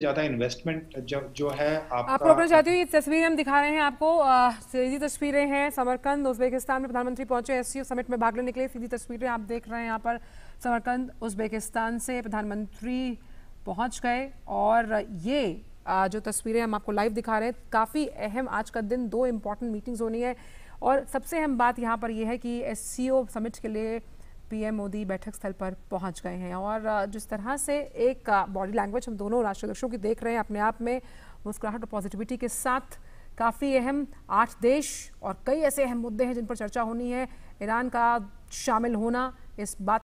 ज़्यादा इन्वेस्टमेंट जो जो है आपका अपना चाहती हूँ ये तस्वीरें हम दिखा रहे हैं आपको सीधी तस्वीरें हैं, समरकंद, उज्बेकिस्तान में प्रधानमंत्री पहुँचे एससीओ समिट में भाग लेने के लिए सीधी तस्वीरें आप देख रहे हैं यहाँ पर। समरकंद, उज्बेकिस्तान से प्रधानमंत्री पहुँच गए और ये जो तस्वीरें हम आपको लाइव दिखा रहे हैं, काफ़ी अहम आज का दिन, दो इंपॉर्टेंट मीटिंग्स होनी है। और सबसे अहम बात यहाँ पर यह है कि एससीओ समिट के लिए पीएम मोदी बैठक स्थल पर पहुँच गए हैं और जिस तरह से एक बॉडी लैंग्वेज हम दोनों राष्ट्राध्यक्षों की देख रहे हैं, अपने आप में मुस्कुराहट और पॉजिटिविटी के साथ काफ़ी अहम आठ देश और कई ऐसे अहम मुद्दे हैं जिन पर चर्चा होनी है। ईरान का शामिल होना इस बात